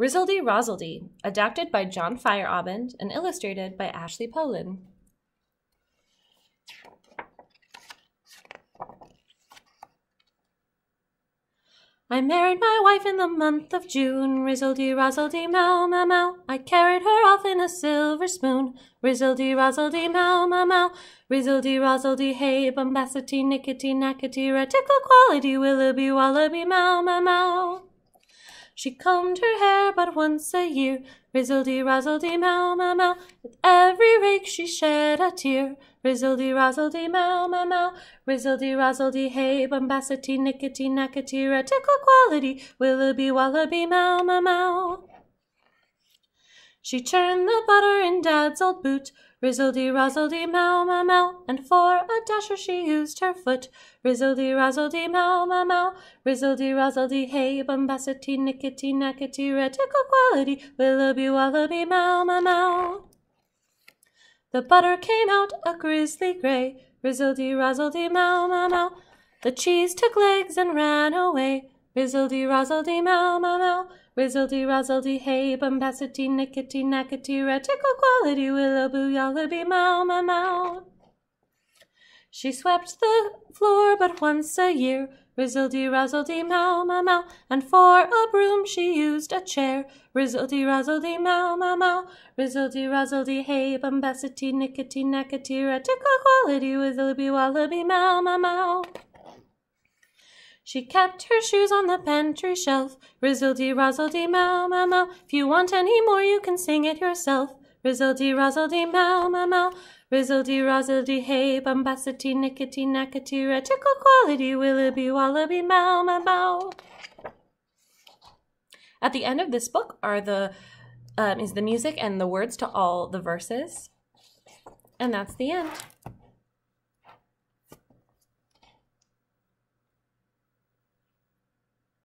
Risseldy Rosseldy, adapted by John Feierabend and illustrated by Ashley Poland. I married my wife in the month of June. Risseldy, rosseldy, mow, mow, mow. I carried her off in a silver spoon. Risseldy, rosseldy, mow, mow, mow. Risseldy, rosseldy, hey, bombacity, nickety, nackety, reticle quality, willaby, wallaby, mow, mow, mow. She combed her hair but once a year. Risseldy, rosseldy, mow, mow, mow. With every rake she shed a tear. Risseldy, rosseldy, mow, mow, mow. Risseldy, rosseldy, hey, bombacity, nickety, nackety, reticle quality, willaby, wallaby, mow, mow, mow. She churned the butter in Dad's old boot. Risseldy, razzledy, mow, mow, mow. And for a dasher she used her foot. Risseldy, razzledy, mow, mow, mow. Risseldy, razzledy, hey, bombacity, nickety, nackety, reticle quality, willaby, wallaby, mow, mow, mow. The butter came out a grizzly gray. Risseldy, razzledy, mow, mow, mow. The cheese took legs and ran away. Risseldy, rosseldy, mow, mow, mow. Risseldy, rosseldy, hey, bombacity, nickety, nackety, reticle quality, willaboo, yallaby, mow, mow, mow. She swept the floor but once a year. Risseldy, rosseldy, mow, mow, mow. And for a broom she used a chair. Risseldy, rosseldy, mow, mow, mow. Risseldy, rosseldy, hey, bombacity, nickety, nackety, reticle quality, willaby, wallaby, mow, mow, mow. She kept her shoes on the pantry shelf. Risseldy, rosseldy, mow, mow, mow. If you want any more, you can sing it yourself. Risseldy, rosseldy, mow, mow, mow. Risseldy, rosseldy, hey, bombacity, nickety, nackety, reticle quality, willaby, wallaby, mow, mow, mow. At the end of this book are the um, is the music and the words to all the verses, and that's the end.